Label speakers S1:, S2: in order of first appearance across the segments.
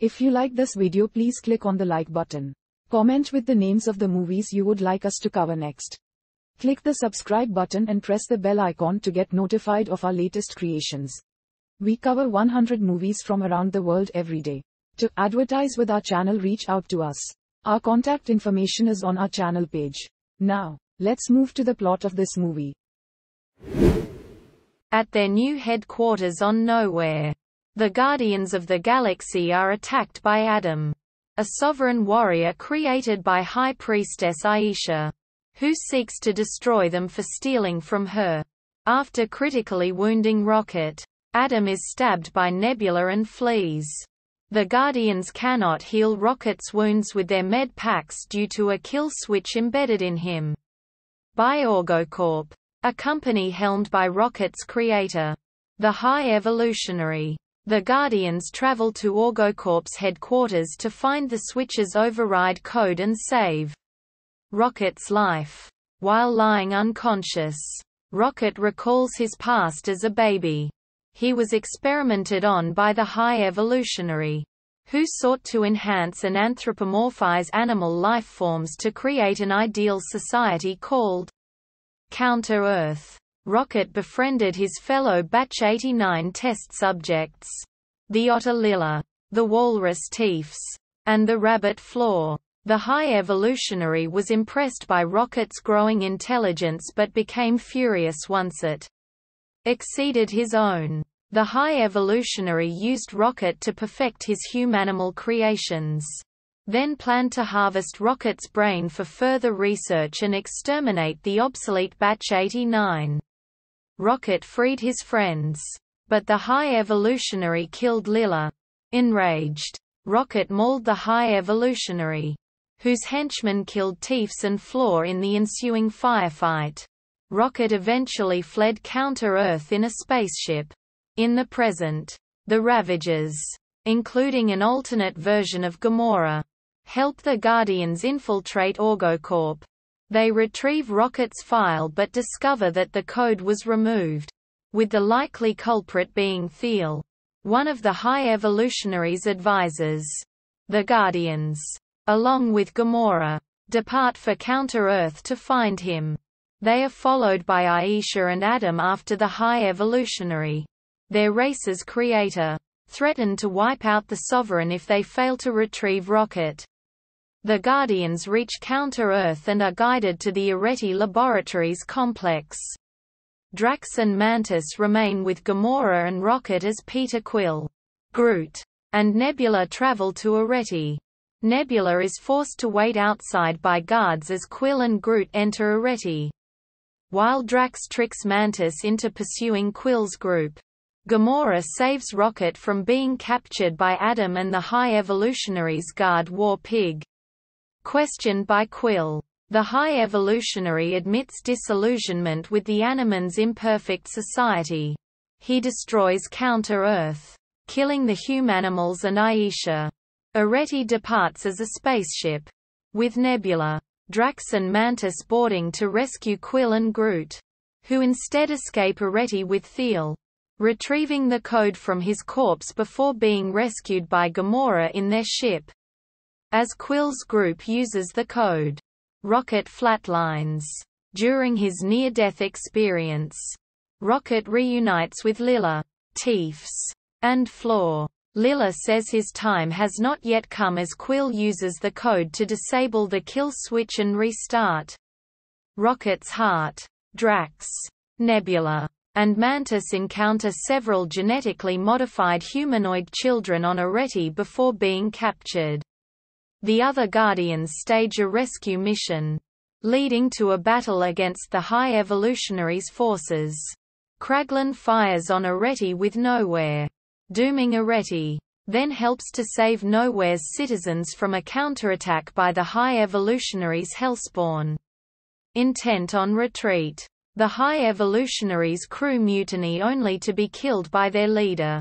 S1: If you like this video please click on the like button. Comment with the names of the movies you would like us to cover next. Click the subscribe button and press the bell icon to get notified of our latest creations. We cover 100 movies from around the world every day. To advertise with our channel reach out to us. Our contact information is on our channel page. Now, let's move to the plot of this movie.
S2: At their new headquarters on Knowhere, the Guardians of the Galaxy are attacked by Adam, a sovereign warrior created by High Priestess Ayesha, who seeks to destroy them for stealing from her. After critically wounding Rocket, Adam is stabbed by Nebula and flees. The Guardians cannot heal Rocket's wounds with their med packs due to a kill switch embedded in him. By Orgocorp, a company helmed by Rocket's creator, the High Evolutionary. The Guardians travel to Orgocorp's headquarters to find the switch's override code and save Rocket's life. While lying unconscious, Rocket recalls his past as a baby he was experimented on by the High Evolutionary, who sought to enhance and anthropomorphize animal life forms to create an ideal society called Counter-Earth. Rocket befriended his fellow Batch 89 test subjects. The otter Lylla, the walrus Teefs, and the rabbit Floor. The High Evolutionary was impressed by Rocket's growing intelligence but became furious once it exceeded his own. The High Evolutionary used Rocket to perfect his humanimal creations. Then planned to harvest Rocket's brain for further research and exterminate the obsolete Batch 89. Rocket freed his friends. But the High Evolutionary killed Lylla. Enraged, Rocket mauled the High Evolutionary, whose henchmen killed Teefs and Floor in the ensuing firefight. Rocket eventually fled Counter-Earth in a spaceship. In the present, the Ravagers, including an alternate version of Gamora, help the Guardians infiltrate Orgocorp. They retrieve Rocket's file but discover that the code was removed, with the likely culprit being Theel, one of the High Evolutionary's advisors. The Guardians, along with Gamora, depart for Counter-Earth to find him. They are followed by Ayesha and Adam after the High Evolutionary. Their race's creator threatened to wipe out the Sovereign if they fail to retrieve Rocket. The Guardians reach Counter-Earth and are guided to the Arête Laboratories complex. Drax and Mantis remain with Gamora and Rocket as Peter Quill, Groot, and Nebula travel to Arête. Nebula is forced to wait outside by guards as Quill and Groot enter Arête. While Drax tricks Mantis into pursuing Quill's group, Gamora saves Rocket from being captured by Adam and the High Evolutionary's guard War Pig. Questioned by Quill, the High Evolutionary admits disillusionment with the Animan's imperfect society. He destroys Counter-Earth, killing the humanimals and Ayesha. Arête departs as a spaceship. With Nebula, Drax and Mantis boarding to rescue Quill and Groot, who instead escape Arête with Theel, retrieving the code from his corpse before being rescued by Gamora in their ship. As Quill's group uses the code, Rocket flatlines. During his near-death experience, Rocket reunites with Lylla, Teefs, and Floor. Lylla says his time has not yet come as Quill uses the code to disable the kill switch and restart. Rocket's heart, Drax, Nebula, and Mantis encounter several genetically modified humanoid children on Arête before being captured. The other Guardians stage a rescue mission, leading to a battle against the High Evolutionaries' forces. Kraglin fires on Arête with Knowhere, dooming Arête, then helps to save Knowhere's citizens from a counterattack by the High Evolutionaries Hellspawn. Intent on retreat. The High Evolutionaries crew mutiny only to be killed by their leader.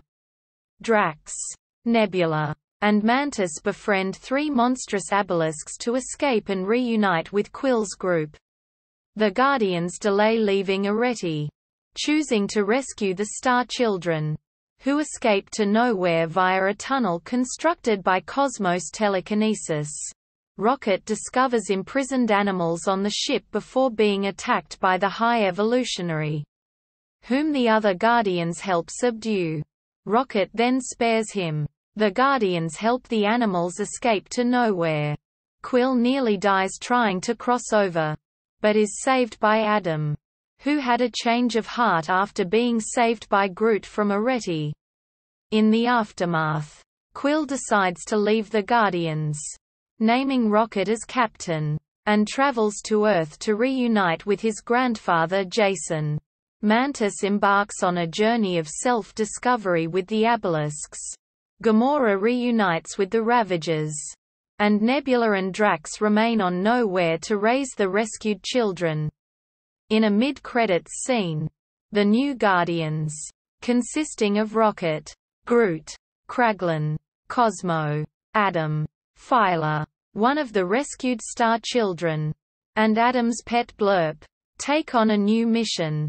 S2: Drax, Nebula, and Mantis befriend three monstrous Abilisks to escape and reunite with Quill's group. The Guardians delay leaving Arête, choosing to rescue the Star Children. who escape to Knowhere via a tunnel constructed by Cosmo's telekinesis. Rocket discovers imprisoned animals on the ship before being attacked by the High Evolutionary, whom the other Guardians help subdue. Rocket then spares him. The Guardians help the animals escape to Knowhere. Quill nearly dies trying to cross over, but is saved by Adam who had a change of heart after being saved by Groot from Arête. In the aftermath, Quill decides to leave the Guardians, naming Rocket as captain, and travels to Earth to reunite with his grandfather Jason. Mantis embarks on a journey of self-discovery with the Abilisks. Gamora reunites with the Ravagers. And Nebula and Drax remain on Knowhere to raise the rescued children. In a mid-credits scene, the new Guardians, consisting of Rocket, Groot, Kraglin, Cosmo, Adam, Phyla, one of the rescued star children, and Adam's pet Blurp, take on a new mission.